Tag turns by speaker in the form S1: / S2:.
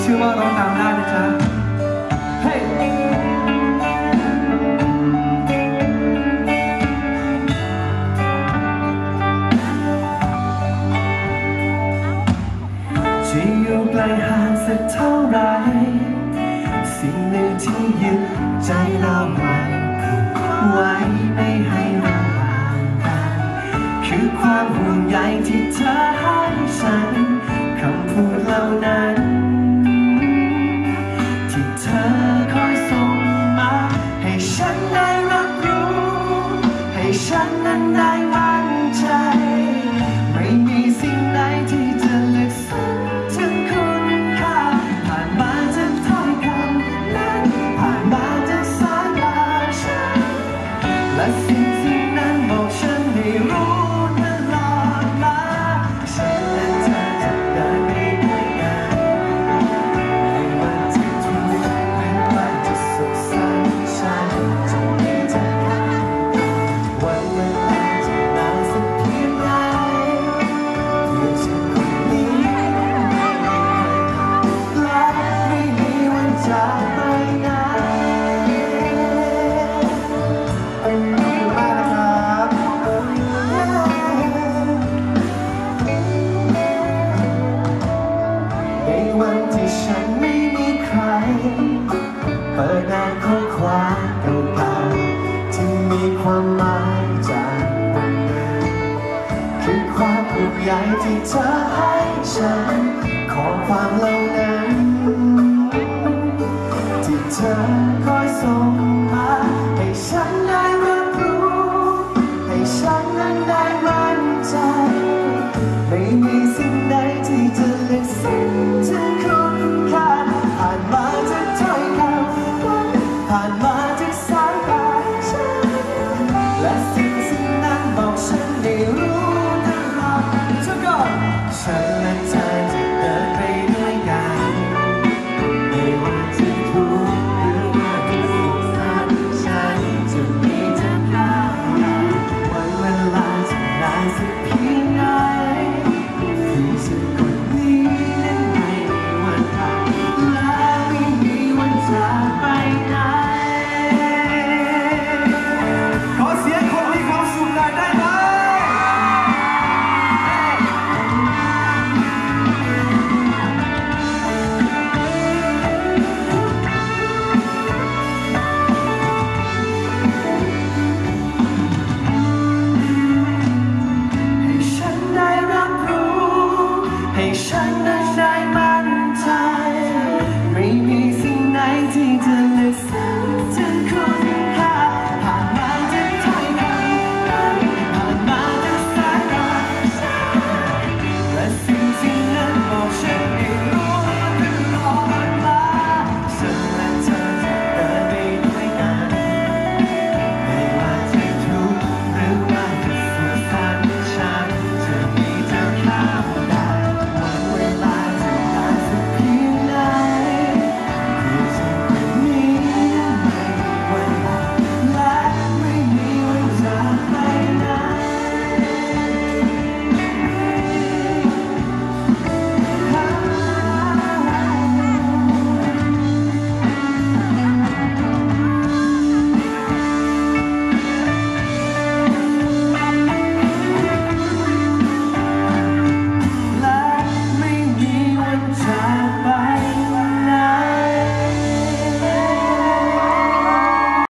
S1: เชื่อว่าร้องตามได้นะจ๊ะเฮ้ยจะอยู่ไกลห่างสักเท่าไหรสิ่งหนึ่งที่ยึดใจเราไว้ ไว้ไม่ให้เราห่างกัน คือความห่วงใยที่เธอให้ฉันคำพูดเหล่านั้น ที่เธอคอยส่งมา ให้ฉันได้รับรู้ ให้ฉันนั้นได้มั่นใจ ไม่มีสิ่งใดที่จะลึ ข้อความเก่าๆที่มีความหมายจากวันนั้นคือความผูกใยที่เธอให้ฉัน ขอความเหล่านั้นที่เธอ